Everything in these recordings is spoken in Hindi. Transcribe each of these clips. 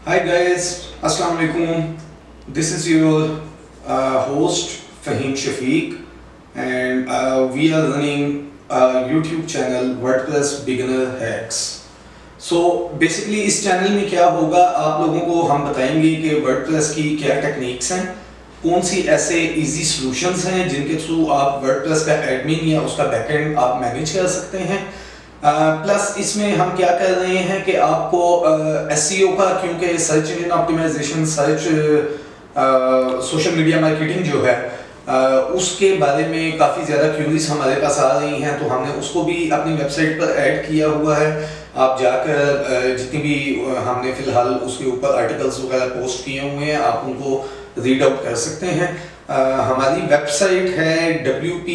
Hi guys, Assalamu alaikum. This is your uh, host Fahim Shafiq, and uh, we are running a YouTube channel WordPress Beginner Hacks. so, basically इस चैनल में क्या होगा आप लोगों को हम बताएँगे कि वर्डप्रेस की क्या टेक्निक्स हैं कौन सी ऐसे इजी सॉल्यूशंस हैं जिनके थ्रू आप वर्डप्रेस का एडमिन या उसका बैकएंड आप मैनेज कर सकते हैं प्लस इसमें हम क्या कर रहे हैं कि आपको एस uh, का क्योंकि search engine optimization search social media marketing जो है uh, उसके बारे में काफ़ी ज़्यादा क्यूरीज हमारे पास आ रही हैं तो हमने उसको भी अपनी वेबसाइट पर ऐड किया हुआ है। आप जाकर जितनी भी हमने फ़िलहाल उसके ऊपर आर्टिकल्स वगैरह पोस्ट किए हुए हैं आप उनको रीड आउट कर सकते हैं। हमारी वेबसाइट है wp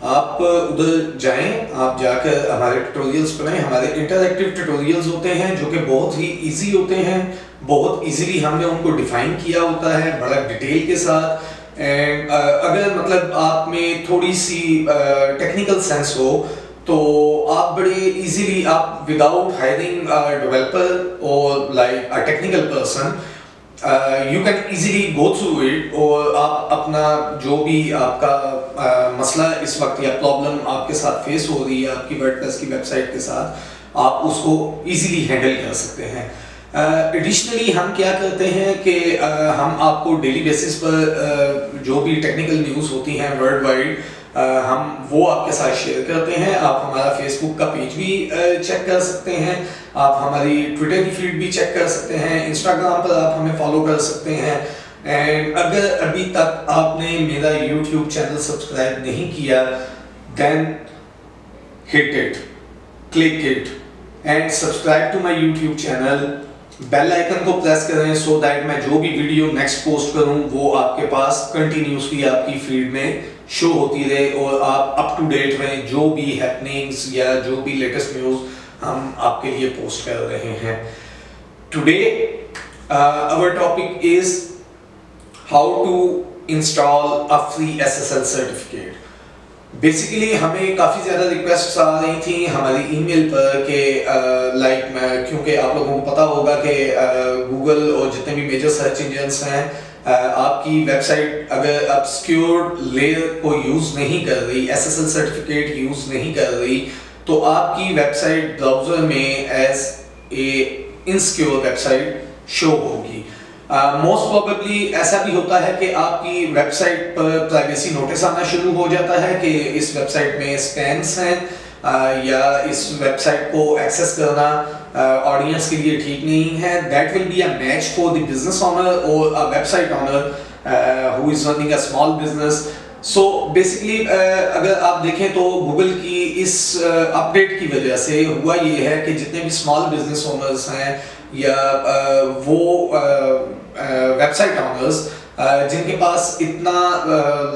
आप उधर जाएँ, आप जाकर हमारे ट्यूटोरियल्स पढ़ें हमारे इंटरैक्टिव ट्यूटोरियल्स होते हैं, जो कि बहुत ही इजी होते हैं, बहुत इजीली हमने उनको डिफाइन किया होता है बड़ा डिटेल के साथ। एंड अगर मतलब आप में थोड़ी सी टेक्निकल सेंस हो तो आप बड़े इजीली आप विदाउट हायरिंग डेवलपर और like a technical person you can easily go through it और आप अपना जो भी आपका मसला इस वक्त या प्रॉब्लम आपके साथ फेस हो रही है आपकी वर्डप्रेस की वेबसाइट के साथ, आप उसको इजीली हैंडल कर सकते हैं। एडिशनली हम क्या करते हैं कि हम आपको डेली बेसिस पर जो भी टेक्निकल न्यूज़ होती हैं वर्ल्ड वाइड हम वो आपके साथ शेयर करते हैं। आप हमारा फेसबुक का पेज भी चेक कर सकते हैं। आप हमारी ट्विटर की फ़ीड भी चेक कर सकते हैं। इंस्टाग्राम पर आप हमें फॉलो कर सकते हैं। एंड अगर अभी तक आपने मेरा यूट्यूब चैनल सब्सक्राइब नहीं किया then hit it click it and subscribe to my YouTube channel bell icon को प्रेस करें सो दैट मैं जो भी वीडियो नेक्स्ट पोस्ट करूँ, वो आपके पास कंटिन्यूसली आपकी फ़ीड में शो होती रहे और आप अप टू डेट में जो भी हैपनिंग्स या जो भी लेटेस्ट न्यूज़ हम आपके लिए पोस्ट कर रहे हैं। Today our topic is how to install a free SSL certificate basically हमें काफ़ी ज़्यादा रिक्वेस्ट आ रही थी हमारी ईमेल पर कि लाइक क्योंकि आप लोगों को पता होगा कि गूगल और जितने भी मेजर सर्च इंजन्स हैं आपकी वेबसाइट अगर आप सिक्योर लेयर को यूज़ नहीं कर रही एसएसएल सर्टिफिकेट यूज़ नहीं कर रही तो आपकी वेबसाइट ब्राउज़र में as a insecure website show होगी। मोस्ट uh, प्रोबेबली ऐसा भी होता है कि आपकी वेबसाइट पर प्राइवेसी नोटिस आना शुरू हो जाता है कि इस वेबसाइट में स्पैम्स हैं uh, या इस वेबसाइट को एक्सेस करना ऑडियंस uh, के लिए ठीक नहीं है। That will be a match for the business owner और a website owner who is running a small business so basically अगर आप देखें तो गूगल की इस अपडेट uh, की वजह से हुआ ये है कि जितने भी स्मॉल बिज़नेस ओनर्स हैं या वो वेबसाइट ओनर्स जिनके पास इतना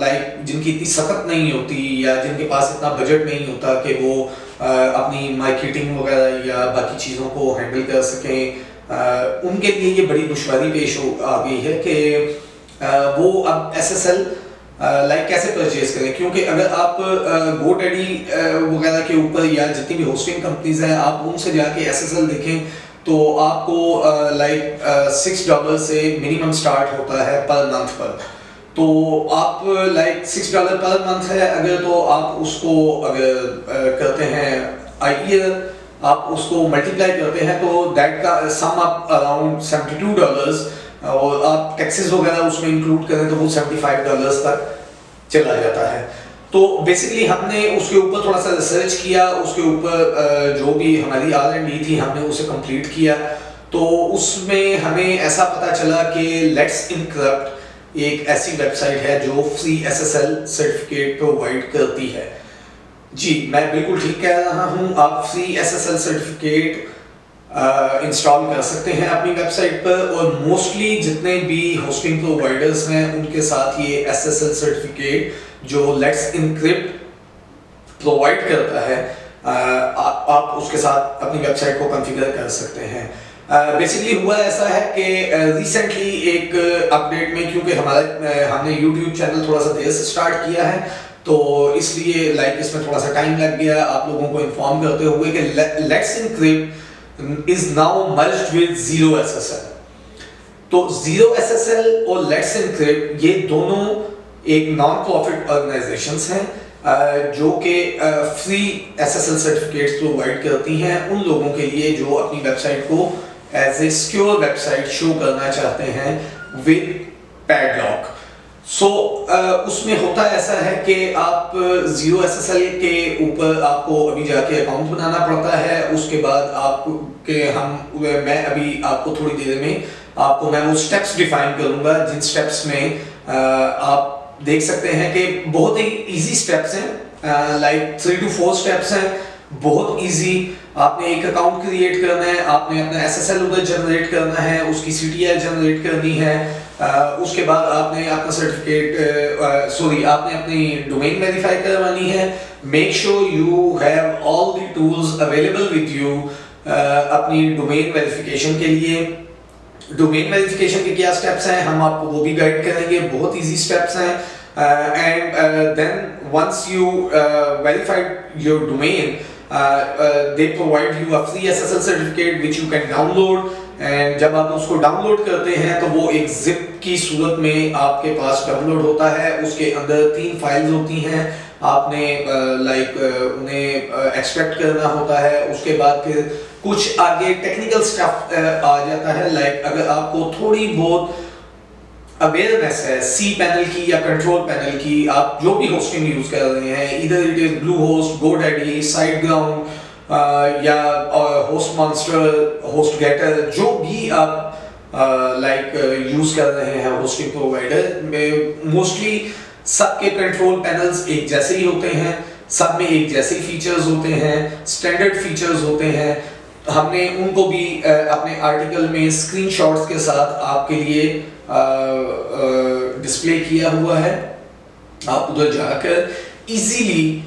लाइक जिनकी इतनी सख्त नहीं होती या जिनके पास इतना बजट नहीं होता कि वो अपनी मार्केटिंग वगैरह या बाकी चीज़ों को हैंडल कर सकें उनके लिए ये बड़ी दुशारी पेश हो, आ गई है कि वो अब एस एस एल लाइक कैसे परचेज करें? क्योंकि अगर आप गो डैडी वगैरह के ऊपर या जितनी भी होस्टिंग कंपनीज़ हैं, आप उनसे जाके एस एस एल देखें तो आपको लाइक सिक्स डॉलर से मिनिमम स्टार्ट होता है पर मंथ पर। तो आप like six dollar per month है, अगर तो आप उसको, अगर करते हैं आई आप उसको मल्टीप्लाई करते हैं तो दैट का sum up around seventy two dollars और आप टैक्सेस वगैरह उसमें इंक्लूड करें तो वो 75 डॉलर्स तक चला जाता है। तो बेसिकली हमने उसके ऊपर थोड़ा सा रिसर्च किया, उसके ऊपर जो भी हमारी आर एंड डी थी, हमने उसे कंप्लीट किया। तो उसमें हमें ऐसा पता चला कि लेट्स इनक्रप्ट एक ऐसी वेबसाइट है जो फ्री एसएसएल सर्टिफिकेट प्रोवाइड करती है। जी, मैं बिल्कुल ठीक कह रहा हूँ, आप फ्री एसएसएल सर्टिफिकेट इंस्टॉल कर सकते हैं अपनी वेबसाइट पर और मोस्टली जितने भी होस्टिंग प्रोवाइडर्स हैं उनके साथ ये एस एस एल सर्टिफिकेट जो लेट्स इनक्रिप्ट प्रोवाइड करता है आ, आ, आप उसके साथ अपनी वेबसाइट को कॉन्फ़िगर कर सकते हैं। बेसिकली हुआ ऐसा है कि रिसेंटली एक अपडेट में क्योंकि हमारा हमने यूट्यूब चैनल थोड़ा सा देर से स्टार्ट किया है तो इसलिए लाइक इसमें थोड़ा सा टाइम लग गया। आप लोगों को इन्फॉर्म करते हुए कि let's encrypt is now merged with Zero SSL. तो Zero SSL और Let's Encrypt, ये दोनों एक नॉन प्रॉफिट ऑर्गेनाइजेशन हैं जो कि फ्री एसएसएल सर्टिफिकेट्स प्रोवाइड करती हैं उन लोगों के लिए जो अपनी वेबसाइट को as a secure website show करना चाहते हैं with padlock so so, uh, उसमें होता ऐसा है कि आप ज़ीरो एस एस एल के ऊपर आपको अभी जाके अकाउंट बनाना पड़ता है। उसके बाद आप के हम मैं अभी आपको थोड़ी देर में आपको मैं वो स्टेप्स डिफाइन करूँगा जिन स्टेप्स में uh, आप देख सकते हैं कि बहुत ही इजी स्टेप्स हैं। Like three two four steps हैं। बहुत इजी आपने एक अकाउंट क्रिएट करना है आपने अपना एस एस एल उधर जनरेट करना है उसकी सी टी जनरेट करनी है। उसके बाद आपने अपना सर्टिफिकेट सॉरी आपने अपनी डोमेन वेरीफाई करवानी है। Make sure you have all the tools available with you अपनी डोमेन वेरिफिकेशन के लिए। डोमेन वेरिफिकेशन के क्या स्टेप्स हैं, हम आपको वो भी गाइड करेंगे। बहुत इजी स्टेप्स हैं। And then once you verified your domain they provide you a free SSL certificate which you can download and जब आप उसको डाउनलोड करते हैं तो वो एक जिप की सूरत में आपके पास डाउनलोड होता है। उसके अंदर तीन फाइल्स होती हैं। आपने लाइक उन्हें एक्सपेक्ट करना होता है। उसके बाद फिर कुछ आगे टेक्निकल स्टफ़ आ जाता है। लाइक अगर आपको थोड़ी बहुत अवेयरनेस है सी पैनल की या कंट्रोल पैनल की, आप जो भी होस्टिंग यूज़ कर रहे हैं इधर it is Bluehost GoDaddy SiteGround या होस्ट मॉन्स्टर होस्ट गेटर जो भी आप लाइक यूज़ कर रहे हैं होस्टिंग प्रोवाइडर में मोस्टली सबके कंट्रोल पैनल्स एक जैसे ही होते हैं, सब में एक जैसे फीचर्स होते हैं स्टैंडर्ड फीचर्स होते हैं। हमने उनको भी अपने आर्टिकल में स्क्रीनशॉट्स के साथ आपके लिए डिस्प्ले किया हुआ है। आप उधर जाकर इजीली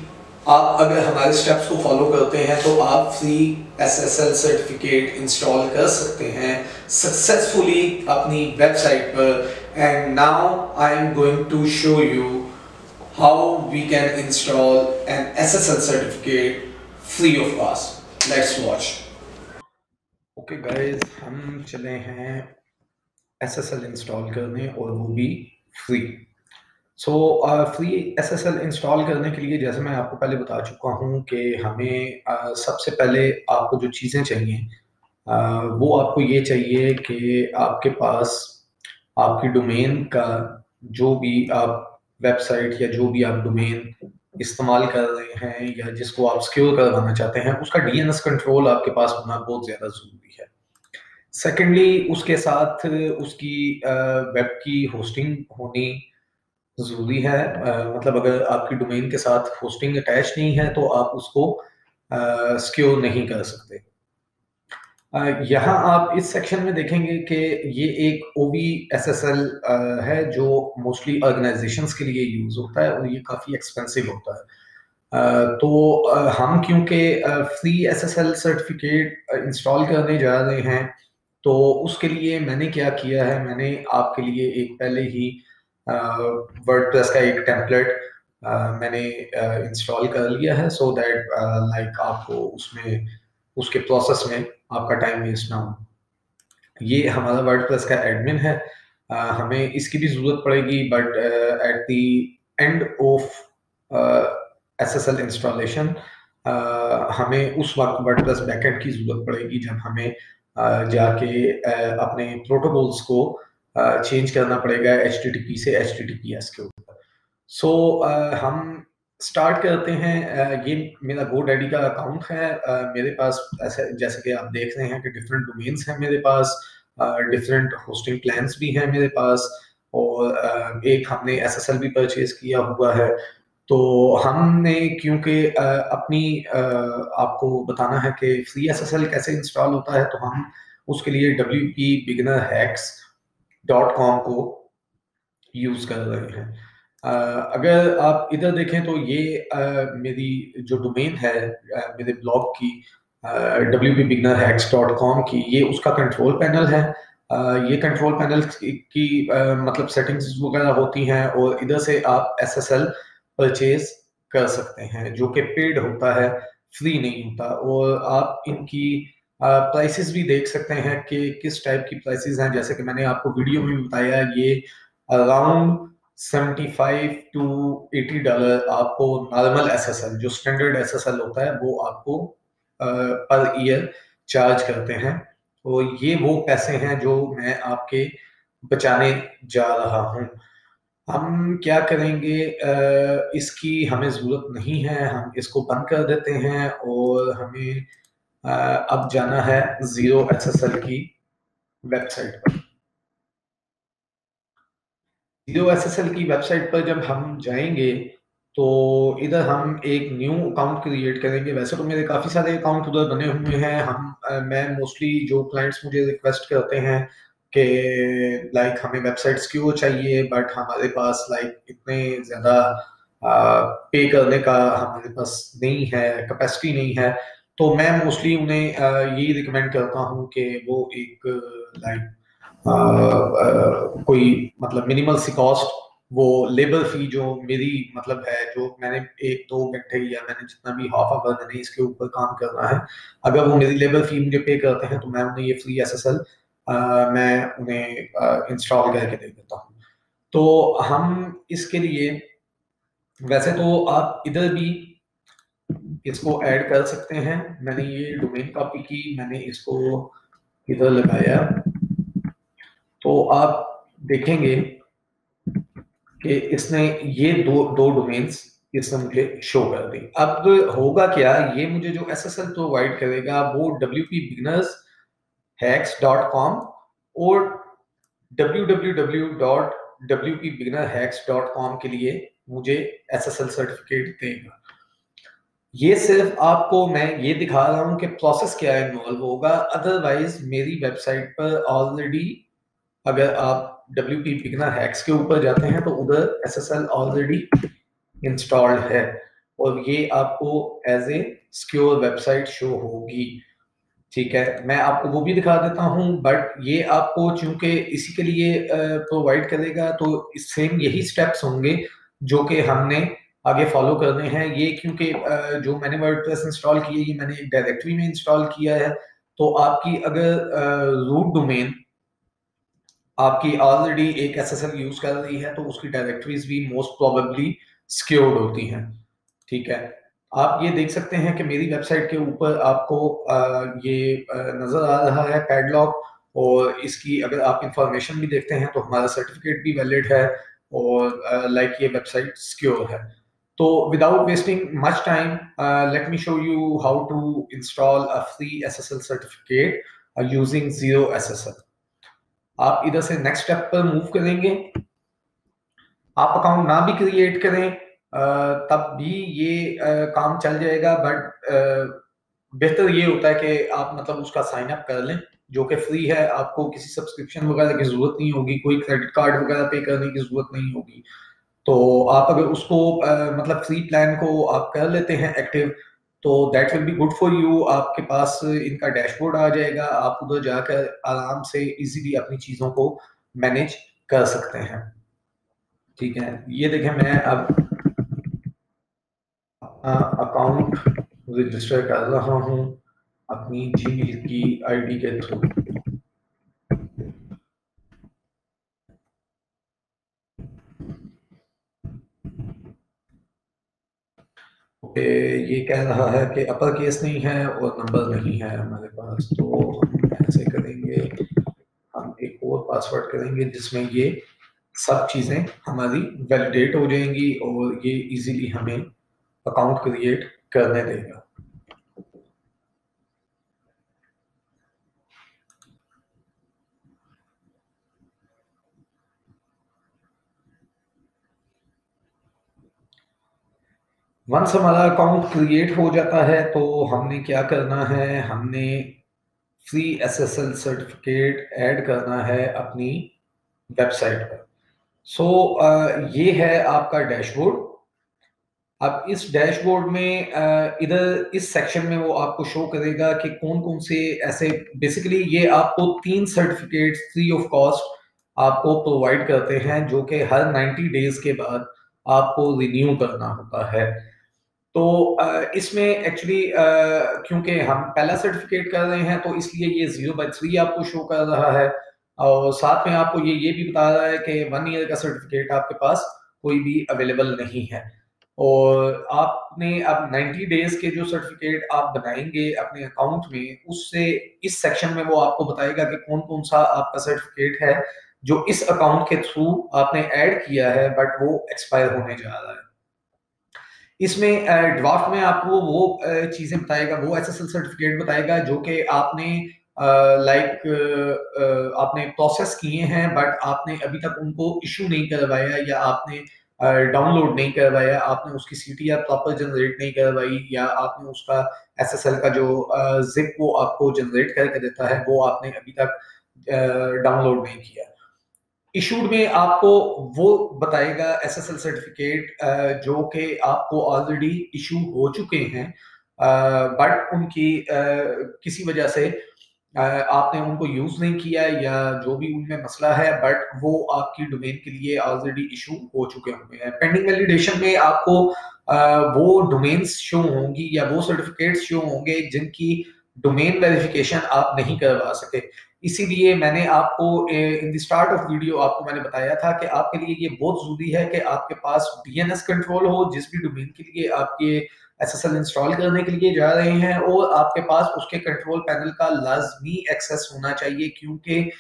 आप अगर हमारे स्टेप्स को फॉलो करते हैं तो आप फ्री एसएसएल सर्टिफिकेट इंस्टॉल कर सकते हैं सक्सेसफुली अपनी वेबसाइट पर। And now I am going to show you how we can install an SSL certificate free of cost let's watch okay guys हम चले हैं एसएसएल इंस्टॉल करने और वो भी free so free S S L install करने के लिए जैसे मैं आपको पहले बता चुका हूँ कि हमें uh, सबसे पहले आपको जो चीज़ें चाहिए uh, वो आपको ये चाहिए कि आपके पास आपकी डोमेन का जो भी आप वेबसाइट या जो भी आप डोमेन इस्तेमाल कर रहे हैं या जिसको आप सिक्योर करवाना चाहते हैं उसका डीएनएस कंट्रोल आपके पास होना बहुत ज़्यादा ज़रूरी है। सेकेंडली उसके साथ उसकी वेब uh, की होस्टिंग होनी ज़रूरी है। आ, मतलब अगर आपकी डोमेन के साथ होस्टिंग अटैच नहीं है तो आप उसको सिक्योर नहीं कर सकते। यहाँ आप इस सेक्शन में देखेंगे कि ये एक O B S S L है जो मोस्टली ऑर्गेनाइजेशंस के लिए यूज़ होता है और ये काफ़ी एक्सपेंसिव होता है। तो हम क्योंकि free S S L certificate install करने जा रहे हैं तो उसके लिए मैंने क्या किया है मैंने आपके लिए एक पहले ही वर्डप्रेस का एक टेम्पलेट मैंने इंस्टॉल कर लिया है सो दैट लाइक आपको उसमें उसके प्रोसेस में आपका टाइम वेस्ट ना हो। ये हमारा वर्डप्रेस का एडमिन है। Uh, हमें इसकी भी ज़रूरत पड़ेगी but at the end of S S L installation हमें उस वक्त वर्डप्रेस बैकएंड की ज़रूरत पड़ेगी जब हमें uh, जाके uh, अपने प्रोटोकॉल्स को चेंज करना पड़ेगा HTTP से एच के ऊपर। सो हम स्टार्ट करते हैं ये मेरा गो डैडी का अकाउंट है। मेरे पास ऐसे, जैसे कि आप देख रहे हैं कि डिफरेंट डोमेन्स हैं मेरे पास डिफरेंट होस्टिंग प्लान्स भी हैं मेरे पास, और एक हमने एसएसएल भी परचेज किया हुआ है। तो हमने, क्योंकि अपनी आपको बताना है कि फ्री एसएसएल कैसे इंस्टॉल होता है तो हम उसके लिए W P beginner hacks dot com को यूज़ कर रहे हैं। अगर आप इधर देखें तो ये मेरी जो डोमेन है मेरे ब्लॉग की W B beginner hacks dot com की, ये उसका कंट्रोल पैनल है। ये कंट्रोल पैनल की मतलब सेटिंग्स वगैरह होती हैं और इधर से आप एस एस एल परचेज कर सकते हैं, जो कि पेड होता है फ्री नहीं होता और आप इनकी प्राइसेस भी देख सकते हैं कि किस टाइप की प्राइसेस हैं। जैसे कि मैंने आपको वीडियो में बताया, ये अराउंड 75 टू 80 डॉलर आपको नॉर्मल एसएसएल जो स्टैंडर्ड एसएसएल होता है, वो आपको पर ईयर चार्ज करते हैं। और ये वो पैसे हैं जो मैं आपके बचाने जा रहा हूँ। हम क्या करेंगे? इसकी हमें ज़रूरत नहीं है, हम इसको बंद कर देते हैं और हमें अब जाना है ज़ीरो एसएसएल की वेबसाइट पर। ज़ीरो एसएसएल की वेबसाइट पर जब हम जाएँगे तो इधर हम एक न्यू अकाउंट क्रिएट करेंगे। वैसे तो मेरे काफ़ी सारे अकाउंट उधर बने हुए हैं। हम मैं मोस्टली जो क्लाइंट्स मुझे रिक्वेस्ट करते हैं कि लाइक हमें वेबसाइट्स क्यों चाहिए बट हमारे पास लाइक इतने ज़्यादा पे करने का हमारे पास नहीं है कैपेसिटी नहीं है। तो मैं मोस्टली उन्हें यही रिकमेंड करता हूँ कि वो एक लाइक कोई मतलब मिनिमल सी कॉस्ट वो लेबर फ़ी जो मेरी मतलब है, जो मैंने एक, दो घंटे या मैंने जितना भी हाफ़ आवर मैंने इसके ऊपर काम करना है, अगर वो मेरी लेबर फ़ी मुझे पे करते हैं तो मैं उन्हें ये फ्री एस एस एल मैं उन्हें इंस्टॉल करके दे देता हूँ। तो हम इसके लिए, वैसे तो आप इधर भी इसको ऐड कर सकते हैं। मैंने ये डोमेन कॉपी की, मैंने इसको इधर लगाया। तो आप देखेंगे कि इसने ये दो दो डोमेन्स इसने मुझे शो कर दी। अब होगा क्या? ये मुझे जो एस एस एल प्रोवाइड करेगा, वो W P beginners hacks dot com और W W W dot W P beginner hacks dot com के लिए मुझे एस एस एल सर्टिफिकेट देगा। ये सिर्फ़ आपको मैं ये दिखा रहा हूँ कि प्रोसेस क्या इन्वॉल्व होगा। अदरवाइज़ मेरी वेबसाइट पर ऑलरेडी अगर आप डब्ल्यू पी बिगनर हैक्स के ऊपर जाते हैं तो उधर S S L already installed है। और ये आपको as a secure website show होगी। ठीक है? मैं आपको वो भी दिखा देता हूँ बट ये आपको चूँकि इसी के लिए प्रोवाइड करेगा तो सेम यही स्टेप्स होंगे जो कि हमने आगे फॉलो करने हैं। ये क्योंकि जो मैंने वर्डप्रेस इंस्टॉल किया ये मैंने एक डायरेक्टरी में इंस्टॉल किया है। तो आपकी अगर रूट डोमेन आपकी ऑलरेडी एक एसएसएल यूज़ कर रही है तो उसकी डायरेक्टरीज भी मोस्ट प्रोबेबली सिक्योर्ड होती हैं। ठीक है? आप ये देख सकते हैं कि मेरी वेबसाइट के ऊपर आपको ये नज़र आ रहा है पैडलॉक और इसकी अगर आप इंफॉर्मेशन भी देखते हैं तो हमारा सर्टिफिकेट भी वैलिड है और लाइक ये वेबसाइट सिक्योर है। तो without wasting much time let me show you how to install a free SSL certificate using ZeroSSL आप इधर से नेक्स्ट स्टेप पर मूव करेंगे। आप अकाउंट ना भी क्रिएट करें तब भी ये काम चल जाएगा बट बेहतर ये होता है कि आप मतलब उसका साइन अप कर लें, जो कि फ्री है, आपको किसी सब्सक्रिप्शन वगैरह की ज़रूरत नहीं होगी, कोई क्रेडिट कार्ड वगैरह पे करने की ज़रूरत नहीं होगी। तो आप अगर उसको मतलब फ्री प्लान को आप कर लेते हैं एक्टिव तो that will be good for you आपके पास इनका डैशबोर्ड आ जाएगा। आप उधर जाकर आराम से इजीली अपनी चीज़ों को मैनेज कर सकते हैं। ठीक है? ये देखें, मैं अब अकाउंट रजिस्टर कर रहा हूँ अपनी जी की आईडी के थ्रू ये कह रहा है कि अपर केस नहीं है और नंबर नहीं है हमारे पास तो हम ऐसे करेंगे, हम एक और पासवर्ड करेंगे जिसमें ये सब चीज़ें हमारी वैलिडेट हो जाएँगी और ये इजीली हमें अकाउंट क्रिएट करने देगा। वंस हमारा अकाउंट क्रिएट हो जाता है तो हमने क्या करना है? हमने फ्री एसएसएल सर्टिफिकेट ऐड करना है अपनी वेबसाइट पर। सो so, ये है आपका डैशबोर्ड अब इस डैशबोर्ड में इधर इस सेक्शन में वो आपको शो करेगा कि कौन कौन से ऐसे बेसिकली ये आपको तीन सर्टिफिकेट फ्री ऑफ़ कॉस्ट आपको प्रोवाइड करते हैं जो कि हर 90 डेज़ के बाद आपको रिन्यू करना होता है। तो इसमें एक्चुअली क्योंकि हम पहला सर्टिफिकेट कर रहे हैं तो इसलिए ये ज़ीरो बाई थ्री आपको शो कर रहा है। और साथ में आपको ये ये भी बता रहा है कि वन ईयर का सर्टिफिकेट आपके पास कोई भी अवेलेबल नहीं है। और आपने अब 90 डेज़ के जो सर्टिफिकेट आप बनाएँगे अपने अकाउंट में, उससे इस सेक्शन में वो आपको बताएगा कि कौन कौन सा आपका सर्टिफिकेट है, जो इस अकाउंट के थ्रू आपने ऐड किया है बट वो एक्सपायर होने जा रहा है। इसमें ड्राफ्ट में आपको वो चीज़ें बताएगा वो एसएसएल सर्टिफिकेट बताएगा जो कि आपने लाइक like, आपने प्रोसेस किए हैं बट आपने अभी तक उनको इशू नहीं करवाया या आपने डाउनलोड नहीं करवाया आपने उसकी सी टी प्रॉपर जनरेट नहीं करवाई या आपने उसका एस एस एल का जो जिप वो आपको जनरेट करके देता है वो आपने अभी तक डाउनलोड नहीं किया। इशूड में आपको वो बताएगा एस एस एल सर्टिफिकेट जो कि आपको ऑलरेडी इशू हो चुके हैं। बट उनकी किसी वजह से आपने उनको यूज़ नहीं किया या जो भी उनमें मसला है बट वो आपकी डोमेन के लिए ऑलरेडी इशू हो चुके होंगे। हैं पेंडिंग वैलिडेशन में आपको वो डोमेन्स शो होंगी या वो सर्टिफिकेट्स शो होंगे जिनकी डोमेन वेरिफिकेशन आप नहीं करवा सके। इसीलिए मैंने आपको in the start of video आपको मैंने बताया था कि आपके लिए ये बहुत ज़रूरी है कि आपके पास डीएनएस कंट्रोल हो जिस भी डोमेन के लिए आप आपके एसएसएल इंस्टॉल करने के लिए जा रहे हैं और आपके पास उसके कंट्रोल पैनल का लाजमी एक्सेस होना चाहिए क्योंकि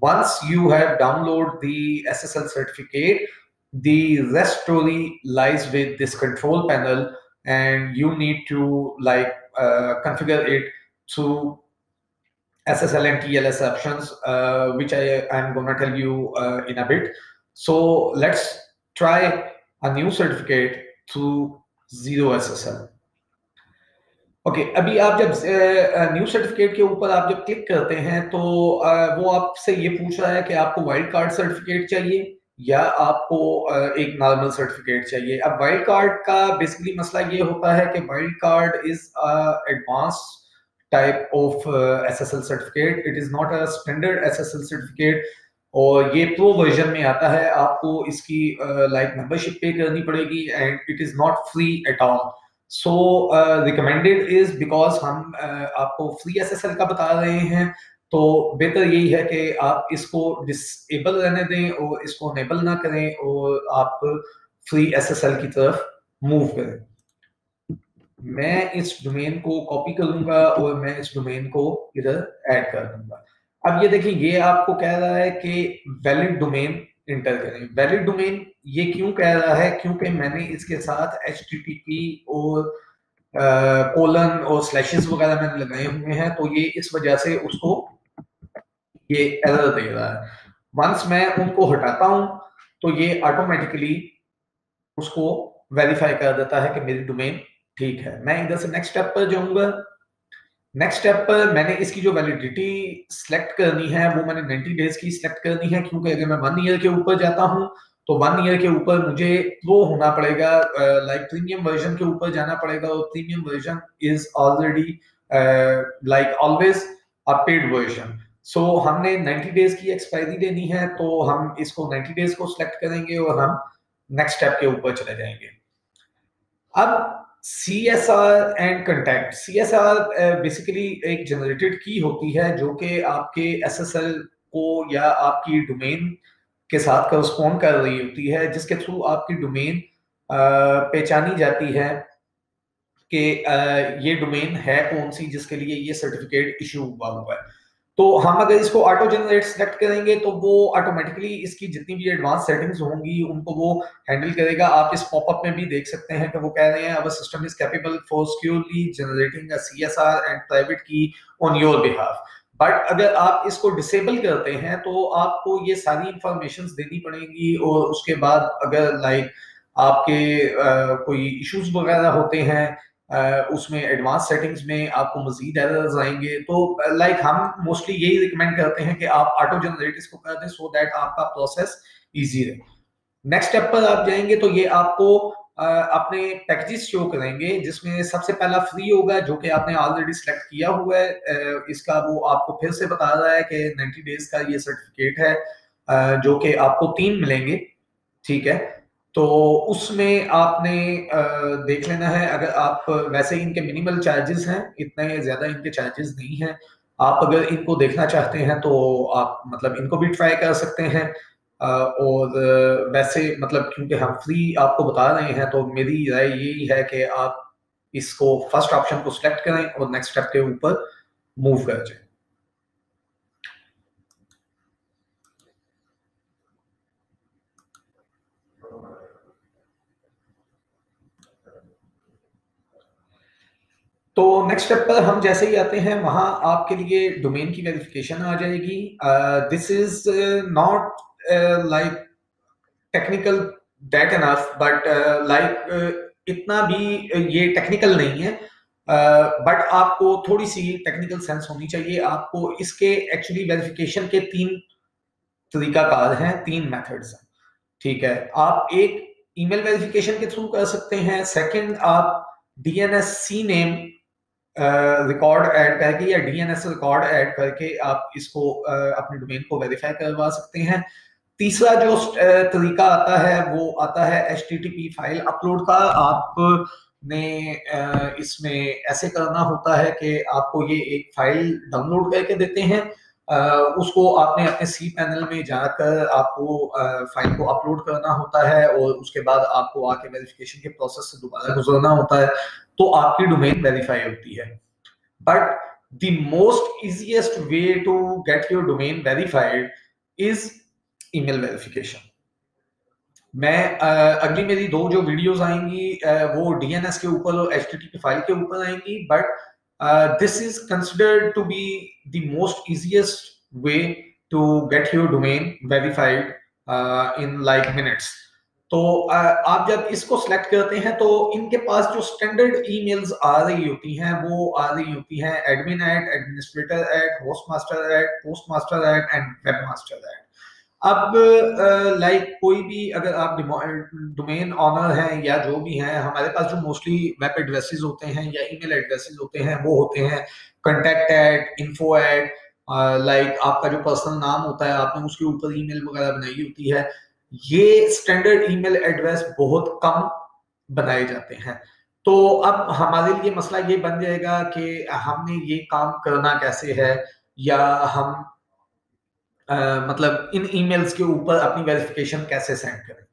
once you have download the SSL certificate, the rest story lies with this control panel, and you need to like uh, configure it through SSL and TLS options, uh, which I am going to tell you uh, in a bit. So let's try a new certificate S S L okay अभी आप जब न्यू सर्टिफिकेट के ऊपर आप जब क्लिक करते हैं तो वो आपसे ये पूछ रहा है कि आपको वाइल्ड कार्ड सर्टिफिकेट चाहिए या आपको एक नॉर्मल सर्टिफिकेट चाहिए अब वाइल्ड कार्ड का बेसिकली मसला ये होता है कि wildcard is advance type of SSL certificate it is not a standard SSL certificate और ये प्रो वर्जन में आता है। आपको इसकी लाइक मेंबरशिप पे करनी पड़ेगी and it is not free at all so recommended is because हम uh, आपको फ्री एसएसएल का बता रहे हैं। तो बेहतर यही है कि आप इसको डिसेबल रहने दें और इसको अनेबल ना करें और आप फ्री एसएसएल की तरफ़ मूव करें। मैं इस डोमेन को कॉपी करूँगा और मैं इस डोमेन को इधर ऐड कर दूँगा। अब ये देखिए, ये आपको कह रहा है कि वैलिड डोमेन इंटर करें। वैलिड डोमेन ये क्यों कह रहा है? क्योंकि मैंने इसके साथ एच और कोलन और स्लैशेस वगैरह मैंने लगाए हुए हैं तो ये इस वजह से उसको ये एरर दे रहा है। वंस मैं उनको हटाता हूँ तो ये ऑटोमेटिकली उसको वेरीफाई कर देता है कि मेरी डोमेन ठीक है। मैं इधर से नेक्स्ट स्टेप पर जाऊँगा। नेक्स्ट स्टेप पर मैंने इसकी जो वैलिडिटी सिलेक्ट करनी है, वो मैंने 90 डेज़ की सिलेक्ट करनी है, क्योंकि अगर मैं वन ईयर के ऊपर जाता हूँ तो वन ईयर के ऊपर मुझे वो होना पड़ेगा लाइक प्रीमियम वर्जन के ऊपर जाना पड़ेगा, और premium version is already like always a paid version so हमने 90 डेज़ की एक्सपायरी देनी है तो हम इसको 90 डेज़ को सिलेक्ट करेंगे और हम नेक्स्ट स्टेप के ऊपर चले जाएँगे। अब C S R and contact C S R basically एक जनरेटेड की होती है जो कि आपके एस एस एल को या आपकी डोमेन के साथ करस्पॉन्ड कर रही होती है जिसके थ्रू आपकी डोमेन uh, पहचानी जाती है कि uh, ये डोमेन है कौन सी जिसके लिए ये सर्टिफिकेट इशू हुआ हुआ है। तो हम अगर इसको ऑटो जनरेट सेलेक्ट करेंगे तो वो ऑटोमेटिकली इसकी जितनी भी एडवांस सेटिंग्स होंगी उनको वो हैंडल करेगा। आप इस पॉपअप में भी देख सकते हैं कि वो कह रहे हैं our system is capable for securely generating a CSR and private key on your behalf but अगर आप इसको डिसेबल करते हैं तो आपको ये सारी इंफॉर्मेशन देनी पड़ेगी और उसके बाद अगर लाइक आपके आ, कोई इश्यूज़ वगैरह होते हैं उसमें एडवांस सेटिंग्स में आपको मजीद एरर्स आएँगे। तो लाइक हम मोस्टली यही रिकमेंड करते हैं कि आप ऑटो जनरेट इसको कर दें सो दैट आपका प्रोसेस इजी रहे। नेक्स्ट स्टेप पर आप जाएँगे तो ये आपको अपने पैकेजेस शो करेंगे, जिसमें सबसे पहला फ्री होगा जो कि आपने ऑलरेडी सेलेक्ट किया हुआ है। इसका वो आपको फिर से बता रहा है कि 90 डेज़ का ये सर्टिफिकेट है जो कि आपको तीन मिलेंगे, ठीक है? तो उसमें आपने देख लेना है, अगर आप, वैसे ही इनके मिनिमल चार्जेस हैं, इतने ज़्यादा इनके चार्जेस नहीं हैं। आप अगर इनको देखना चाहते हैं तो आप मतलब इनको भी ट्राई कर सकते हैं। और, वैसे मतलब क्योंकि हम फ्री आपको बता रहे हैं तो मेरी राय यही है कि आप इसको फ़र्स्ट ऑप्शन को सिलेक्ट करें और नेक्स्ट स्टेप के ऊपर मूव कर जाए। तो नेक्स्ट स्टेप पर हम जैसे ही आते हैं वहाँ आपके लिए डोमेन की वेरिफिकेशन आ जाएगी। This is not like technical that enough but like इतना भी ये टेक्निकल नहीं है। बट uh, आपको थोड़ी सी टेक्निकल सेंस होनी चाहिए। आपको इसके एक्चुअली वेरिफिकेशन के तीन तरीकाकार हैं तीन मेथड्स हैं। ठीक है आप एक ईमेल वेरिफिकेशन के थ्रू कर सकते हैं। सेकंड आप DNS C name record add करके या डीएनएस रिकॉर्ड ऐड करके आप इसको अपने डोमेन को वेरीफाई करवा सकते हैं। तीसरा जो तरीका आता है, वो आता है एचटीटीपी फ़ाइल अपलोड का। आपने इसमें ऐसे करना होता है कि आपको ये एक फ़ाइल डाउनलोड करके देते हैं। उसको आपने अपने सी पैनल में जाकर आपको फ़ाइल को अपलोड करना होता है और उसके बाद आपको आके वेरिफिकेशन के प्रोसेस से दोबारा गुजरना होता है तो आपकी डोमेन वेरीफाई होती है। But the most easiest way to get your domain verified is email verification मैं अगली मेरी दो जो वीडियोस आएँगी वो डीएनएस के ऊपर और एच फ़ाइल के ऊपर आएँगी but this is considered to be the most easiest way to get your domain verified in like minutes तो आप जब इसको सिलेक्ट करते हैं तो इनके पास जो स्टैंडर्ड ईमेल्स आ रही होती हैं, वो आ रही होती हैं admin at administrator at host master at post master at and web master at अब लाइक कोई भी अगर आप डोमेन ऑनर हैं या जो भी हैं, हमारे पास जो मोस्टली वेब एड्रेसेस होते हैं या ईमेल एड्रेसेस होते हैं, वो होते हैं contact at info at like आपका जो पर्सनल नाम होता है, आपने उसके ऊपर ईमेल वगैरह बनाई होती है, ये स्टैंडर्ड ईमेल एड्रेस बहुत कम बनाए जाते हैं। तो अब हमारे लिए मसला ये बन जाएगा कि हमने ये काम करना कैसे है या हम मतलब इन ईमेल्स के ऊपर अपनी वेरिफिकेशन कैसे सेंड करें?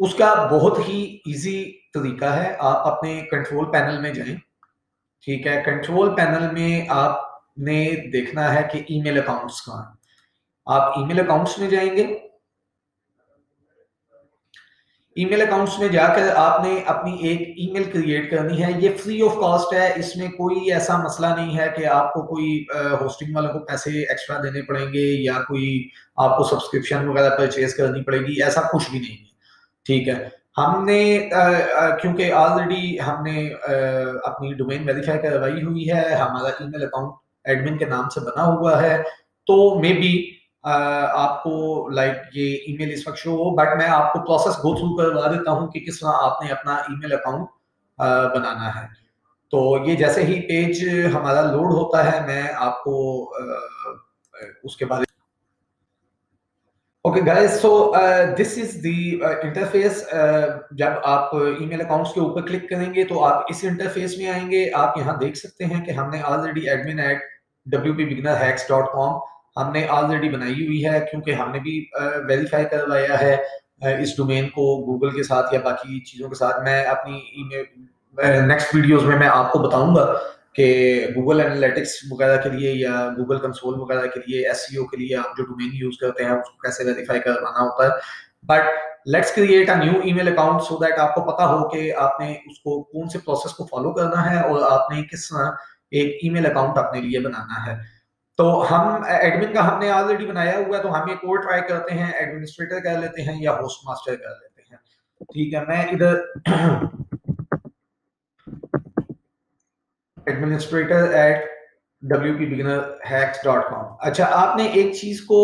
उसका बहुत ही इजी तरीका है, आप अपने कंट्रोल पैनल में जाएँ, ठीक है? कंट्रोल पैनल में आपने देखना है कि ईमेल अकाउंट्स कहाँ आप ईमेल अकाउंट्स में जाएँगे ईमेल अकाउंट्स में जाकर आपने अपनी एक ईमेल क्रिएट करनी है। ये फ्री ऑफ़ कॉस्ट है इसमें कोई ऐसा मसला नहीं है कि आपको कोई होस्टिंग वालों को पैसे एक्स्ट्रा देने पड़ेंगे या कोई आपको सब्सक्रिप्शन वगैरह परचेज करनी पड़ेगी ऐसा कुछ भी नहीं है। ठीक है। हमने क्योंकि ऑलरेडी हमने आ, अपनी डोमेन वेरीफाई करवाई हुई है हमारा ईमेल अकाउंट एडमिन के नाम से बना हुआ है तो मे बी आपको लाइक ये ईमेल इस वक्त शो हो बट मैं आपको प्रोसेस गो थ्रू करवा देता हूँ कि किस तरह आपने अपना ईमेल अकाउंट बनाना है। तो ये जैसे ही पेज हमारा लोड होता है, मैं आपको उसके बारे okay guys so this is the interface जब आप ईमेल अकाउंट्स के ऊपर क्लिक करेंगे तो आप इस इंटरफेस में आएँगे। आप यहाँ देख सकते हैं कि हमने already admin at W P beginner hacks dot com हमने ऑलरेडी बनाई हुई है, क्योंकि हमने भी वेरीफाई करवाया है इस डोमेन को गूगल के साथ या बाकी चीज़ों के साथ। मैं अपनी नेक्स्ट वीडियोस में मैं आपको बताऊँगा कि गूगल एनालिटिक्स वगैरह के लिए या गूगल कंसोल वगैरह के लिए एस e के लिए आप जो डोमेन यूज़ करते हैं, उसको कैसे वेरीफाई करवाना होता है। But let's create a new email account so that आपको पता हो कि आपने उसको कौन से प्रोसेस को फॉलो करना है और आपने किस एक ईमेल अकाउंट अपने लिए बनाना है। तो हम एडमिन का हमने ऑलरेडी बनाया हुआ है तो हम एक और ट्राई करते हैं एडमिनिस्ट्रेटर कर लेते हैं या होस्ट मास्टर कर लेते हैं। ठीक है, मैं इधर एडमिनिस्ट्रेटर एट कॉम अच्छा आपने एक चीज़ को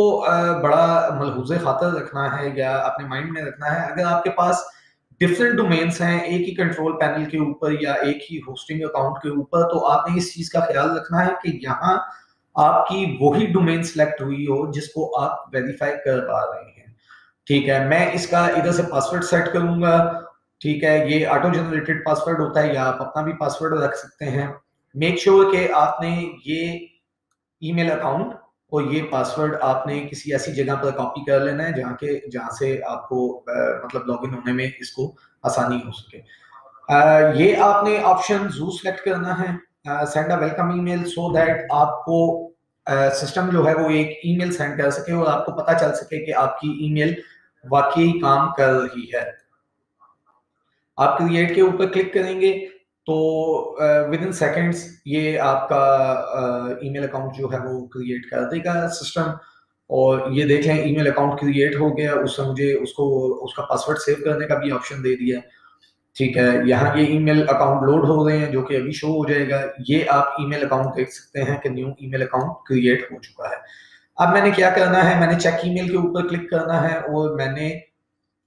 बड़ा मलहूज खातर रखना है या अपने माइंड में रखना है, अगर आपके पास डिफरेंट डोमेन्स हैं, एक ही कंट्रोल पैनल के ऊपर या एक ही होस्टिंग अकाउंट के ऊपर तो आपने इस चीज़ का ख्याल रखना है कि यहाँ आपकी वही डोमेन सेलेक्ट हुई हो जिसको आप वेरीफाई कर पा रहे हैं। ठीक है मैं इसका इधर से पासवर्ड सेट करूँगा। ठीक है ये ऑटो जनरेटेड पासवर्ड होता है या आप अपना भी पासवर्ड रख सकते हैं। मेक श्योर sure कि आपने ये ईमेल अकाउंट और ये पासवर्ड आपने किसी ऐसी जगह पर कॉपी कर लेना है जहाँ के जहाँ से आपको आ, मतलब लॉगिन होने में इसको आसानी हो सके। आ, ये आपने ऑप्शन जू सेलेक्ट करना है। Send a welcome email so that आपको सिस्टम जो है वो एक ईमेल सेंड कर सके और आपको पता चल सके कि आपकी ईमेल वाकई काम कर रही है। आप क्रिएट के ऊपर क्लिक करेंगे तो विद इन सेकेंड्स ये आपका ईमेल uh, अकाउंट जो है वो क्रिएट कर देगा सिस्टम और ये देख लें ईमेल अकाउंट क्रिएट हो गया उससे मुझे उसको उसका पासवर्ड सेव करने का भी ऑप्शन दे दिया। ठीक है, यहाँ ये ईमेल अकाउंट लोड हो रहे हैं, जो कि अभी शो हो जाएगा। ये आप ईमेल अकाउंट देख सकते हैं कि न्यू ईमेल अकाउंट क्रिएट हो चुका है। अब मैंने क्या करना है? मैंने चेक ईमेल के ऊपर क्लिक करना है और मैंने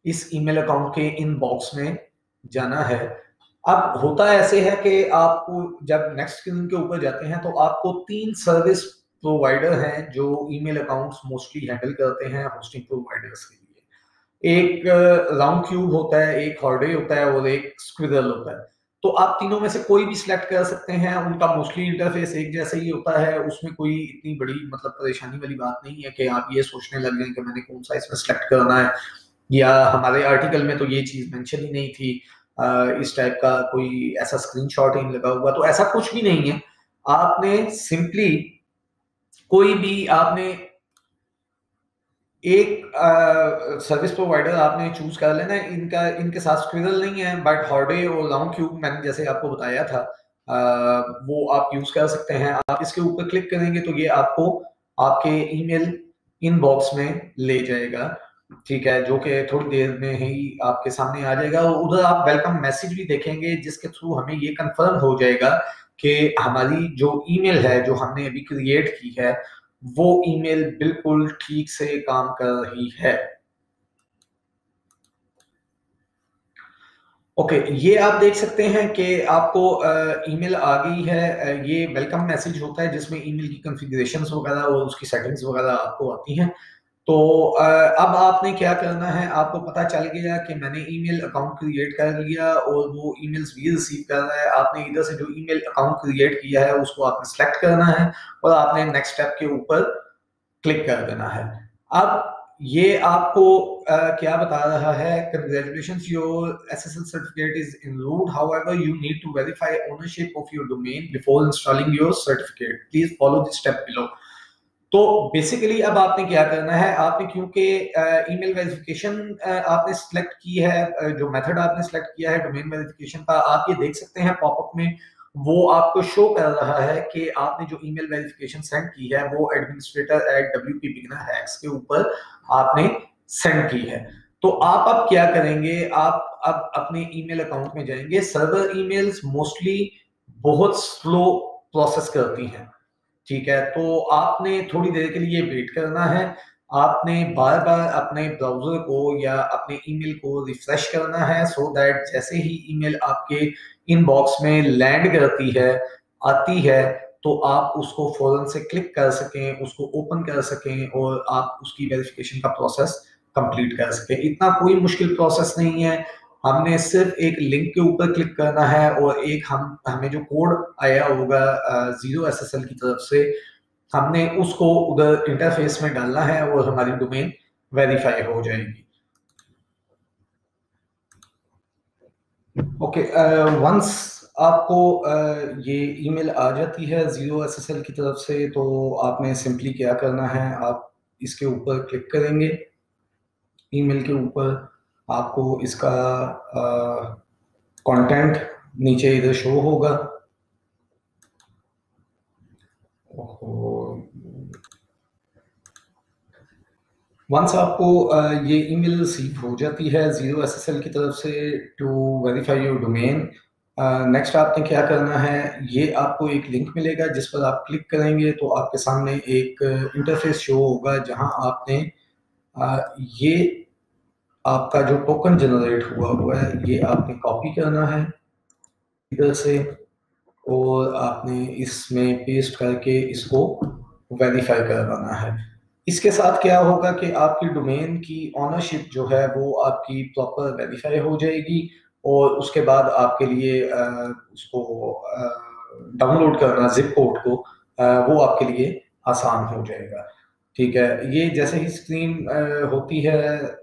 इस ईमेल अकाउंट के इन बॉक्स में जाना है। अब होता ऐसे है कि आपको जब नेक्स्ट स्क्रीन के ऊपर जाते हैं तो आपको तीन सर्विस प्रोवाइडर हैं जो ईमेल अकाउंट्स मोस्टली हैंडल करते हैं होस्टिंग प्रोवाइडर्स के। एक राउंड क्यूब होता है, एक हॉर्डे होता है और एक स्क्विजल होता है। तो आप तीनों में से कोई भी सिलेक्ट कर सकते हैं, उनका मोस्टली इंटरफेस एक जैसा ही होता है, उसमें कोई इतनी बड़ी मतलब परेशानी वाली बात नहीं है कि आप ये सोचने लग जाए कि मैंने कौन सा इसमें सिलेक्ट करना है। या हमारे आर्टिकल में तो ये चीज़ मेंशन ही नहीं थी इस टाइप का कोई ऐसा स्क्रीनशॉट ही लगा हुआ तो ऐसा कुछ भी नहीं है। आपने सिंपली कोई भी, आपने एक सर्विस प्रोवाइडर आपने चूज़ कर लेना है इनका इनके साथ स्क्विरल नहीं है बट हॉर्डे और लॉन्ग क्यूब मैंने जैसे आपको बताया था आ, वो आप यूज़ कर सकते हैं। आप इसके ऊपर क्लिक करेंगे तो ये आपको आपके ईमेल इनबॉक्स में ले जाएगा ठीक है जो कि थोड़ी देर में ही आपके सामने आ जाएगा। और उधर आप वेलकम मैसेज भी देखेंगे जिसके थ्रू हमें ये कंफर्म हो जाएगा कि हमारी जो ईमेल है जो हमने अभी क्रिएट की है वो ईमेल बिल्कुल ठीक से काम कर रही है। ओके okay, ये आप देख सकते हैं कि आपको ईमेल आ गई है। ये वेलकम मैसेज होता है जिसमें ईमेल की कॉन्फ़िगरेशंस वगैरह और उसकी सेटिंग्स वगैरह आपको आती हैं। तो अब आपने क्या करना है? आपको पता चल गया कि मैंने ईमेल अकाउंट क्रिएट कर लिया और वो ईमेल्स भी रिसीव कर रहा है। आपने इधर से जो ईमेल अकाउंट क्रिएट किया है उसको आपने सेलेक्ट करना है और आपने नेक्स्ट स्टेप के ऊपर क्लिक कर देना है। अब ये आपको आ, क्या बता रहा है? Congratulation your SSL certificate is enrolled however you need to verify ownership of your domain before installing your certificate please follow this step below तो बेसिकली अब आपने क्या करना है? आपने क्योंकि ईमेल वेरिफिकेशन आपने सिलेक्ट की है जो मेथड आपने सिलेक्ट किया है डोमेन वेरिफिकेशन का, आप ये देख सकते हैं पॉपअप में, वो आपको शो कर रहा है कि आपने जो ईमेल वेरिफिकेशन सेंड की है, वो administrator at W P beginner hacks के ऊपर आपने सेंड की है। तो आप अब क्या करेंगे? आप अब अपने ईमेल अकाउंट में जाएँगे। सर्वर ईमेल्स मोस्टली बहुत स्लो प्रोसेस करती हैं। ठीक है? तो आपने थोड़ी देर के लिए वेट करना है। आपने बार बार अपने ब्राउज़र को या अपने ईमेल को रिफ्रेश करना है सो so दैट जैसे ही ईमेल आपके इनबॉक्स में लैंड करती है, आती है तो आप उसको फ़ौरन से क्लिक कर सकें, उसको ओपन कर सकें और आप उसकी वेरिफिकेशन का प्रोसेस कंप्लीट कर सकें। इतना कोई मुश्किल प्रोसेस नहीं है। हमने सिर्फ़ एक लिंक के ऊपर क्लिक करना है और एक हम हमें जो कोड आया होगा ज़ीरो एस एस एल की तरफ़ से हमने उसको उधर इंटरफेस में डालना है और हमारी डोमेन वेरीफाई हो जाएगी। ओके वंस आपको uh, ये ईमेल आ जाती है ज़ीरो एस एस एल की तरफ़ से तो आपने सिंपली क्या करना है आप इसके ऊपर क्लिक करेंगे। ईमेल के ऊपर आपको इसका कंटेंट नीचे इधर शो होगा। वंस आपको ये ईमेल रिसीव हो जाती है ज़ीरो एसएसएल की तरफ़ से to verify your domain next आपने क्या करना है, ये आपको एक लिंक मिलेगा जिस पर आप क्लिक करेंगे तो आपके सामने एक इंटरफेस शो होगा जहाँ आपने ये आपका जो टोकन जनरेट हुआ हुआ है, ये आपने कॉपी करना है इधर से और आपने इसमें पेस्ट करके इसको वेरीफाई करवाना है। इसके साथ क्या होगा कि आपकी डोमेन की ऑनरशिप जो है, वो आपकी प्रॉपर वेरीफाई हो जाएगी और उसके बाद आपके लिए उसको डाउनलोड करना जिप कोड को वो आपके लिए आसान हो जाएगा। ठीक है? ये जैसे ही स्क्रीन होती है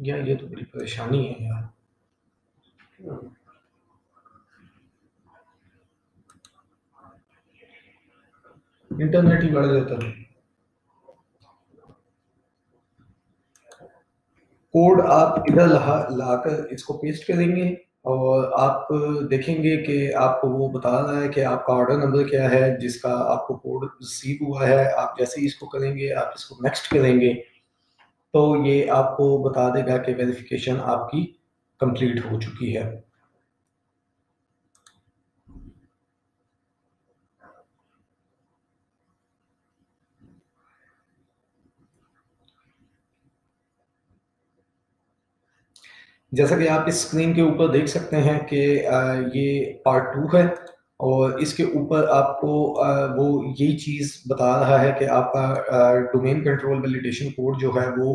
या ये तो बड़ी परेशानी है यार। इंटरनेट ही बढ़ जाता है। कोड आप इधर ला कर इसको पेस्ट करेंगे और आप देखेंगे कि आपको वो बता रहा है कि आपका ऑर्डर नंबर क्या है, जिसका आपको कोड रिसीव हुआ है। आप जैसे ही इसको करेंगे, आप इसको नेक्स्ट करेंगे। तो ये आपको बता देगा कि वेरिफिकेशन आपकी कंप्लीट हो चुकी है। जैसा कि आप इस स्क्रीन के ऊपर देख सकते हैं कि ये पार्ट टू है। और इसके ऊपर आपको वो यही चीज़ बता रहा है कि आपका डोमेन कंट्रोल वैलिडेशन कोड जो है वो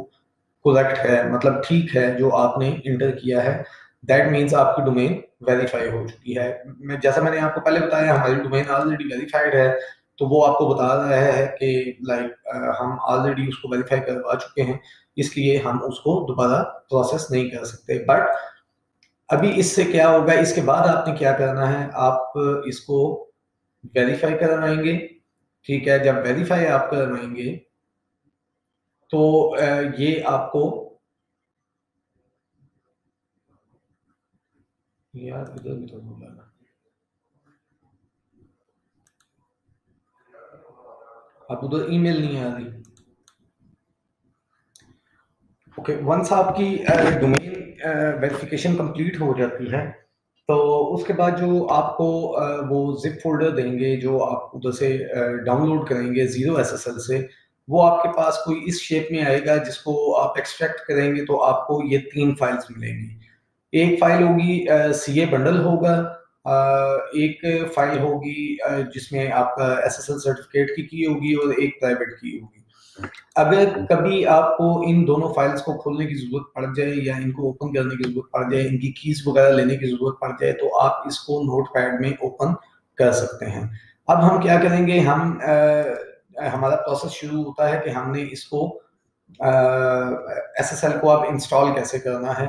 करेक्ट है मतलब ठीक है जो आपने इंटर किया है। दैट मीन्स आपकी डोमेन वेरीफाई हो चुकी है। मैं, जैसा मैंने आपको पहले बताया, हमारी डोमेन ऑलरेडी वेरीफाइड है तो वो आपको बता रहा है कि लाइक हम ऑलरेडी उसको वेरीफाई करवा चुके हैं, इसलिए हम उसको दोबारा प्रोसेस नहीं कर सकते। बट अभी इससे क्या होगा? इसके बाद आपने क्या करना है? आप इसको वेरीफाई करवाएँगे ठीक है? जब वेरीफाई आप करवाएँगे तो ये आपको, यार, इधर भी तो आप उधर ईमेल नहीं आ रही। ओके वंस आपकी डोमेन वेरिफिकेशन कंप्लीट हो जाती है तो उसके बाद जो आपको वो जिप फोल्डर देंगे, जो आप उधर से डाउनलोड करेंगे ज़ीरो एसएसएल से, वो आपके पास कोई इस शेप में आएगा जिसको आप एक्सट्रैक्ट करेंगे तो आपको ये तीन फाइल्स मिलेंगी। एक फ़ाइल होगी सी ए बंडल होगा एक फ़ाइल होगी जिसमें आपका एस सर्टिफिकेट की की होगी और एक प्राइवेट की होगी। अगर कभी आपको इन दोनों फाइल्स को खोलने की ज़रूरत पड़ जाए या इनको ओपन करने की ज़रूरत पड़ जाए इनकी कीज वगैरह लेने की ज़रूरत पड़ जाए तो आप इसको नोट पैड में ओपन कर सकते हैं। अब हम क्या करेंगे हम आ, हमारा प्रोसेस शुरू होता है कि हमने इसको एस एस एल को अब इंस्टॉल कैसे करना है।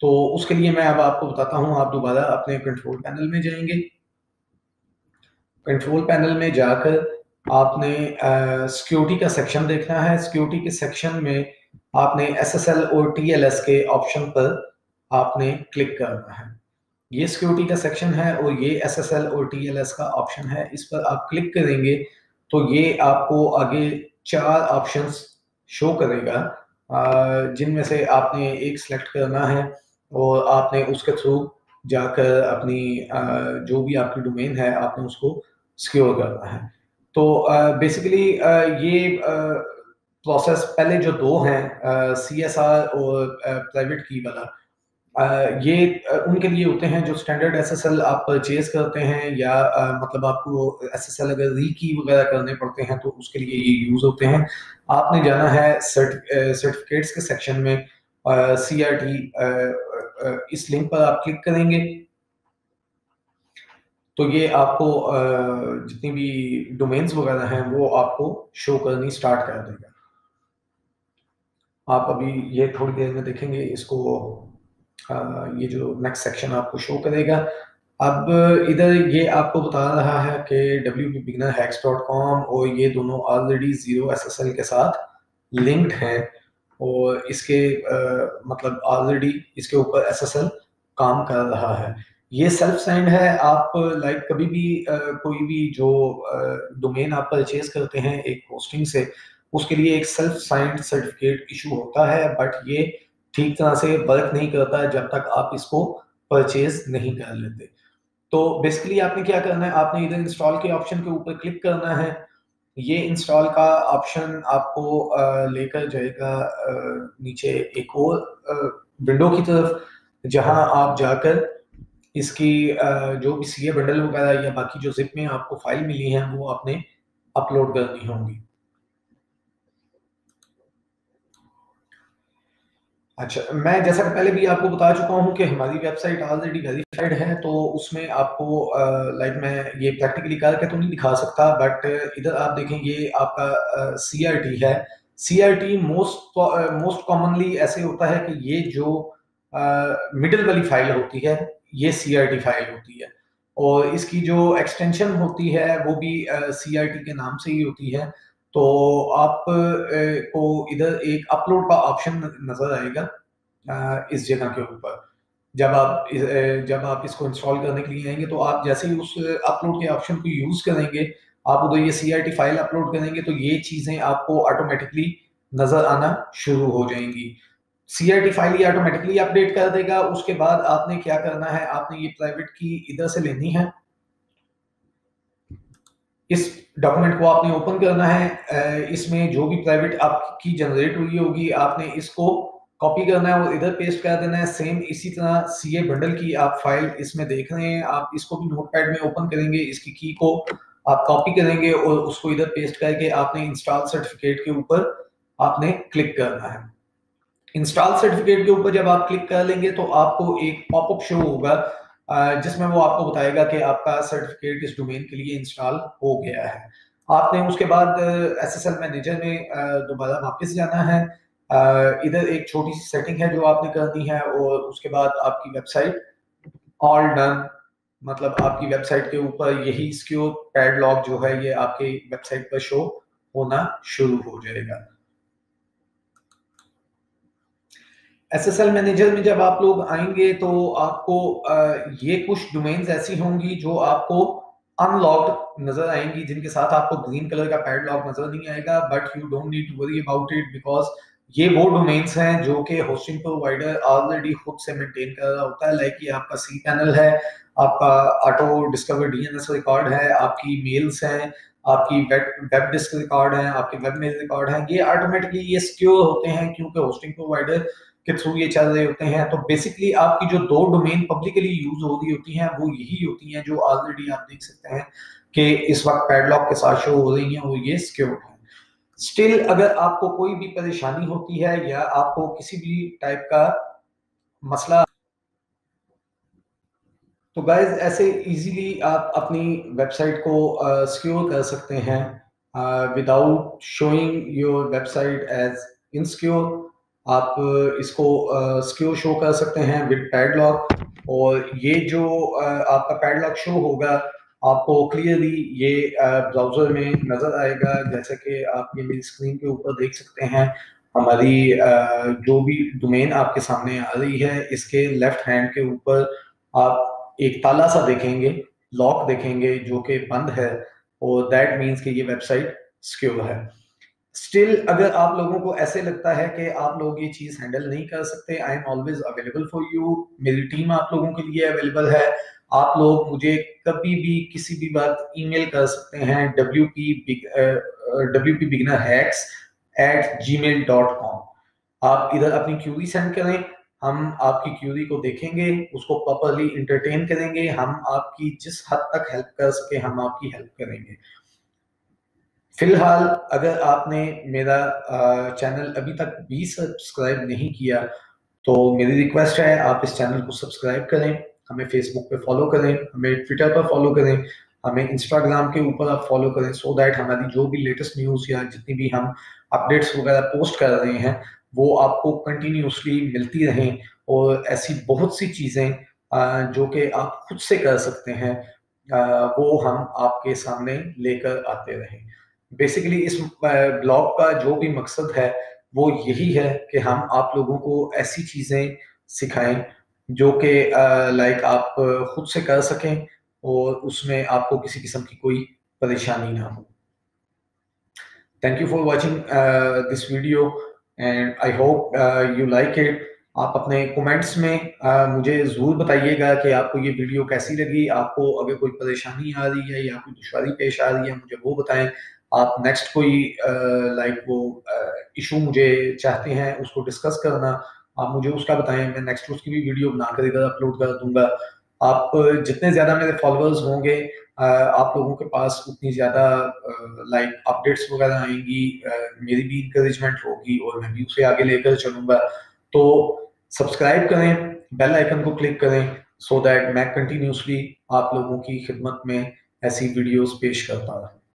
तो उसके लिए मैं अब आपको बताता हूँ आप दोबारा अपने कंट्रोल पैनल में जाएँगे। कंट्रोल पैनल में जाकर आपने सिक्योरिटी का सेक्शन देखना है। सिक्योरिटी के सेक्शन में आपने एस एस एल और टी एल एस के ऑप्शन पर आपने क्लिक करना है। ये सिक्योरिटी का सेक्शन है और ये एस एस एल और टी एल एस का ऑप्शन है। इस पर आप क्लिक करेंगे तो ये आपको आगे चार ऑप्शंस शो करेगा। जिनमें से आपने एक सिलेक्ट करना है और आपने उसके थ्रू जाकर अपनी जो भी आपकी डोमेन है, आपने उसको सिक्योर करना है। तो बेसिकली ये प्रोसेस पहले जो दो हैं सी एस आर और प्राइवेट की वाला ये उनके लिए होते हैं जो स्टैंडर्ड एस एस एल आप परचेज करते हैं या मतलब आपको एस एस एल अगर री की वगैरह करने पड़ते हैं तो उसके लिए ये यूज़ होते हैं। आपने जाना है सर्टिफिकेट्स के सेक्शन में सी आर टी इस लिंक पर आप क्लिक करेंगे। तो ये आपको जितनी भी डोमेन्स वगैरह हैं वो आपको शो करनी स्टार्ट कर देगा। आप अभी ये थोड़ी देर में देखेंगे इसको ये जो नेक्स्ट सेक्शन आपको शो करेगा। अब इधर ये आपको बता रहा है कि W P beginner hacks dot com और ये दोनों already zero S S L के साथ लिंक्ड हैं और इसके आ, मतलब ऑलरेडी इसके ऊपर एस एस एल काम कर रहा है। ये सेल्फ साइंड है, आप लाइक कभी भी कोई भी जो डोमेन आप परचेज करते हैं एक होस्टिंग से, उसके लिए एक सेल्फ साइंड सर्टिफिकेट इशू होता है बट ये ठीक तरह से वर्क नहीं करता है जब तक आप इसको परचेज नहीं कर लेते। तो बेसिकली आपने क्या करना है, आपने इधर इंस्टॉल के ऑप्शन के ऊपर क्लिक करना है। ये इंस्टॉल का ऑप्शन आपको लेकर जाएगा नीचे एक और विंडो की तरफ़, जहाँ आप जाकर इसकी जो भी सी ए बंडल वगैरह या बाकी जो जिप में आपको फ़ाइल मिली है, वो आपने अपलोड करनी होंगी। अच्छा मैं जैसा कि पहले भी आपको बता चुका हूँ कि हमारी वेबसाइट ऑलरेडी वेरीफाइड है तो उसमें आपको लाइक मैं ये प्रैक्टिकली करके तो नहीं दिखा सकता बट इधर आप देखें, ये आपका सी आर टी है। C R T most most commonly ऐसे होता है कि ये जो मिडिल वाली फ़ाइल होती है ये सीआरटी फ़ाइल होती है और इसकी जो एक्सटेंशन होती है वो भी अ, सीआरटी के नाम से ही होती है। तो आप को इधर एक अपलोड का ऑप्शन नज़र आएगा इस जगह के ऊपर। जब आप जब आप इसको इंस्टॉल करने के लिए आएँगे तो आप जैसे ही उस अपलोड के ऑप्शन को यूज़ करेंगे, आप उधर ये सीआरटी फ़ाइल अपलोड करेंगे तो ये चीज़ें आपको ऑटोमेटिकली नज़र आना शुरू हो जाएँगी। सीआरटी फ़ाइल ये ऑटोमैटिकली अपडेट कर देगा, उसके बाद आपने क्या करना है, आपने ये प्राइवेट की इधर से लेनी है। इस डॉक्यूमेंट को आपने ओपन करना है। इसमें जो भी प्राइवेट आपकी जनरेट हुई होगी आपने इसको कॉपी करना है और इधर पेस्ट कर देना है। सेम इसी तरह सी ए बंडल की आप फ़ाइल इसमें देख रहे हैं। आप इसको भी नोटपैड में ओपन करेंगे इसकी की को आप कॉपी करेंगे और उसको इधर पेस्ट करके आपने इंस्टॉल सर्टिफिकेट के ऊपर आपने क्लिक करना है। इंस्टॉल सर्टिफिकेट के ऊपर जब आप क्लिक कर लेंगे तो आपको एक पॉपअप शो होगा जिसमें वो आपको बताएगा कि आपका सर्टिफिकेट इस डोमेन के लिए इंस्टॉल हो गया है। आपने उसके बाद एस एस एल मैनेजर में दोबारा वापस जाना है। इधर एक छोटी सी सेटिंग है जो आपने करनी है और उसके बाद आपकी वेबसाइट ऑल डन मतलब आपकी वेबसाइट के ऊपर यही स्क्योर पैडलॉक जो है, ये आपके वेबसाइट पर शो होना शुरू हो जाएगा। एसएसएल मैनेजर में जब आप लोग आएँगे तो आपको ये कुछ डोमेन्स ऐसी होंगी जो आपको अनलॉक्ड नज़र आएँगी, जिनके साथ आपको ग्रीन कलर का पैडलॉक नज़र नहीं आएगा but you don't need to worry about it because ये वो डोमेन्स हैं जो कि होस्टिंग प्रोवाइडर ऑलरेडी खुद से मेंटेन कर रहा होता है। लाइक ये आपका सी पैनल है, आपका ऑटो डिस्कवर डीएनएस रिकॉर्ड है, आपकी मेल्स हैं, आपकी वेब वेब डिस्क रिकॉर्ड है, आपके वेब मेल रिकॉर्ड है। ये ऑटोमेटिकली ये सिक्योर होते हैं क्योंकि होस्टिंग प्रोवाइडर के थ्रू ये चल रहे होते हैं तो बेसिकली आपकी जो दो डोमेन पब्लिकली यूज़ हो रही होती हैं, वो यही होती हैं जो ऑलरेडी आप देख सकते हैं कि इस वक्त पैडलॉक के साथ शो हो रही हैं, वो ये सिक्योर है। स्टिल अगर आपको कोई भी परेशानी होती है या आपको किसी भी टाइप का मसला तो गाइज़ ऐसे इजीली आप अपनी वेबसाइट को सिक्योर कर सकते हैं without showing your website as insecure आप इसको सिक्योर शो कर सकते हैं विद पैडलॉक। और ये जो आपका पैडलॉक शो होगा, आपको क्लियरली ये ब्राउज़र में नज़र आएगा। जैसे कि आप ये मेरी स्क्रीन के ऊपर देख सकते हैं, हमारी जो भी डोमेन आपके सामने आ रही है, इसके लेफ़्ट हैंड के ऊपर आप एक ताला सा देखेंगे, लॉक देखेंगे, जो कि बंद है। और दैट मीन्स कि ये वेबसाइट सिक्योर है। स्टिल अगर आप लोगों को ऐसे लगता है कि आप लोग ये चीज़ हैंडल नहीं कर सकते I am always available for you मेरी टीम आप लोगों के लिए अवेलेबल है। आप लोग मुझे कभी भी किसी भी बात ईमेल कर सकते हैं W P W P beginner hacks at gmail dot com आप इधर अपनी क्यूरी सेंड करें, हम आपकी क्यूरी को देखेंगे, उसको प्रॉपरली इंटरटेन करेंगे, हम आपकी जिस हद तक हेल्प कर सके, हम आपकी हेल्प करेंगे। फ़िलहाल अगर आपने मेरा चैनल अभी तक भी सब्सक्राइब नहीं किया तो मेरी रिक्वेस्ट है आप इस चैनल को सब्सक्राइब करें, हमें फेसबुक पे फॉलो करें, हमें ट्विटर पर फॉलो करें, हमें इंस्टाग्राम के ऊपर आप फॉलो करें सो so दैट हमारी जो भी लेटेस्ट न्यूज़ या जितनी भी हम अपडेट्स वगैरह पोस्ट कर रहे हैं, वो आपको कंटिन्यूसली मिलती रहें, और ऐसी बहुत सी चीज़ें जो कि आप खुद से कर सकते हैं वो हम आपके सामने लेकर आते रहें। बेसिकली इस ब्लॉग का जो भी मकसद है वो यही है कि हम आप लोगों को ऐसी चीज़ें सिखाएँ जो कि लाइक आप खुद से कर सकें और उसमें आपको किसी किस्म की कोई परेशानी ना हो। Thank you for watching this video and I hope you like it आप अपने कमेंट्स में uh, मुझे ज़रूर बताइएगा कि आपको ये वीडियो कैसी लगी आपको अगर कोई परेशानी आ रही है या कोई दुशारी पेश आ रही है मुझे वो बताएँ। आप नेक्स्ट कोई लाइक वो इशू मुझे चाहते हैं, उसको डिस्कस करना, आप मुझे उसका बताएँ, मैं नेक्स्ट उसकी भी वीडियो बनाकर इधर अपलोड कर दूँगा। आप जितने ज़्यादा मेरे फॉलोअर्स होंगे आप लोगों के पास उतनी ज़्यादा लाइक अपडेट्स वगैरह आएँगी मेरी भी इंकरेजमेंट होगी और मैं भी उसे आगे लेकर चलूँगा। तो सब्सक्राइब करें बेल आइकन को क्लिक करें सो so दैट मैं कंटिन्यूसली आप लोगों की खिदमत में ऐसी वीडियोस पेश करता रहूँ।